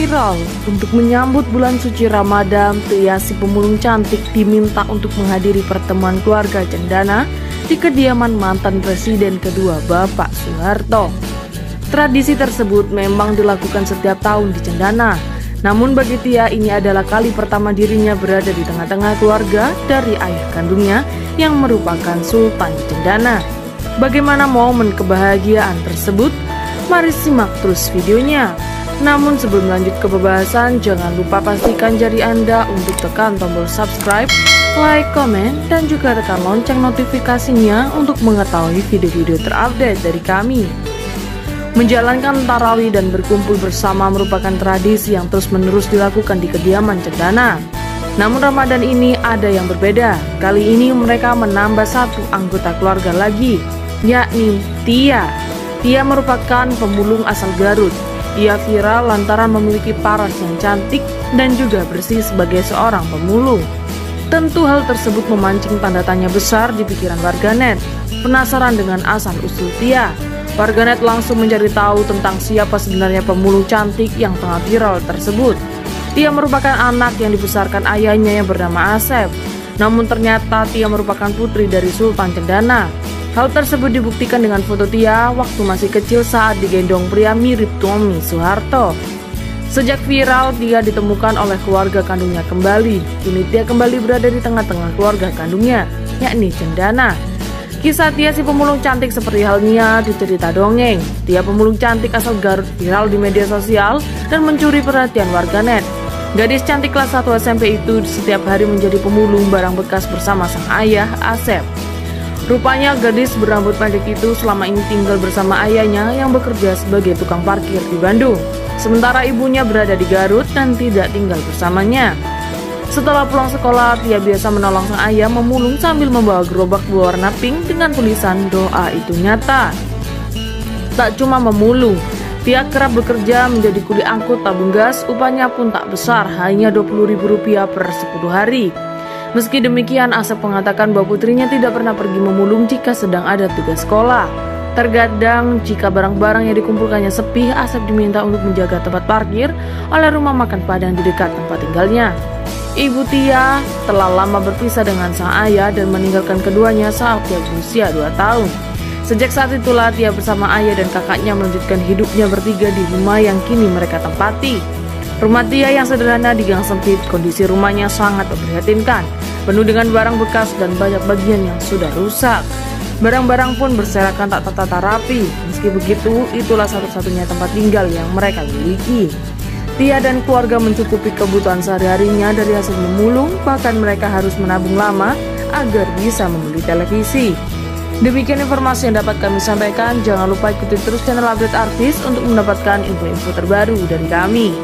viral. Untuk menyambut bulan suci Ramadan, si pemulung cantik diminta untuk menghadiri pertemuan keluarga Cendana di kediaman mantan presiden kedua Bapak Soeharto. Tradisi tersebut memang dilakukan setiap tahun di Cendana. Namun bagi Tia ini adalah kali pertama dirinya berada di tengah-tengah keluarga dari ayah kandungnya yang merupakan Sultan Cendana. Bagaimana momen kebahagiaan tersebut? Mari simak terus videonya. Namun sebelum lanjut ke pembahasan, jangan lupa pastikan jari Anda untuk tekan tombol subscribe, like, komen, dan juga tekan lonceng notifikasinya untuk mengetahui video-video terupdate dari kami. Menjalankan tarawih dan berkumpul bersama merupakan tradisi yang terus-menerus dilakukan di kediaman Cendana. Namun Ramadan ini ada yang berbeda. Kali ini mereka menambah satu anggota keluarga lagi, yakni Tia. Tia merupakan pemulung asal Garut ia viral lantaran memiliki paras yang cantik dan juga bersih sebagai seorang pemulung. Tentu hal tersebut memancing tanda tanya besar di pikiran warganet. Penasaran dengan asal-usul Tia, warganet langsung mencari tahu tentang siapa sebenarnya pemulung cantik yang tengah viral tersebut. Tia merupakan anak yang dibesarkan ayahnya yang bernama Asep. Namun ternyata Tia merupakan putri dari Sultan Cendana Hal tersebut dibuktikan dengan foto Tia waktu masih kecil saat digendong pria mirip Tommy Soeharto. Sejak viral, Tia ditemukan oleh keluarga kandungnya kembali. Kini Tia kembali berada di tengah-tengah keluarga kandungnya, yakni Cendana. Kisah Tia si pemulung cantik seperti halnya di cerita dongeng. Tia pemulung cantik asal Garut viral di media sosial dan mencuri perhatian warganet. Gadis cantik kelas 1 SMP itu setiap hari menjadi pemulung barang bekas bersama sang ayah, Asep. Rupanya gadis berambut pendek itu selama ini tinggal bersama ayahnya yang bekerja sebagai tukang parkir di Bandung. Sementara ibunya berada di Garut dan tidak tinggal bersamanya. Setelah pulang sekolah, Tia biasa menolong sang ayah memulung sambil membawa gerobak berwarna pink dengan tulisan doa itu nyata. Tak cuma memulung, Tia kerap bekerja menjadi kuli angkut tabung gas, upahnya pun tak besar, hanya Rp20.000 per 10 hari. Meski demikian, Asep mengatakan bahwa putrinya tidak pernah pergi memulung jika sedang ada tugas sekolah. Terkadang, jika barang-barang yang dikumpulkannya sepi, Asep diminta untuk menjaga tempat parkir oleh rumah makan Padang di dekat tempat tinggalnya. Ibu Tia telah lama berpisah dengan sang ayah dan meninggalkan keduanya saat dia berusia 2 tahun. Sejak saat itulah Tia bersama ayah dan kakaknya melanjutkan hidupnya bertiga di rumah yang kini mereka tempati. Rumah Tia yang sederhana di gang sempit, kondisi rumahnya sangat memprihatinkan, penuh dengan barang bekas dan banyak bagian yang sudah rusak. Barang-barang pun berserakan tak tertata rapi. Meski begitu, itulah satu-satunya tempat tinggal yang mereka miliki. Tia dan keluarga mencukupi kebutuhan sehari-harinya dari hasil memulung, bahkan mereka harus menabung lama agar bisa membeli televisi. Demikian informasi yang dapat kami sampaikan. Jangan lupa ikuti terus channel update artis untuk mendapatkan info-info terbaru dari kami.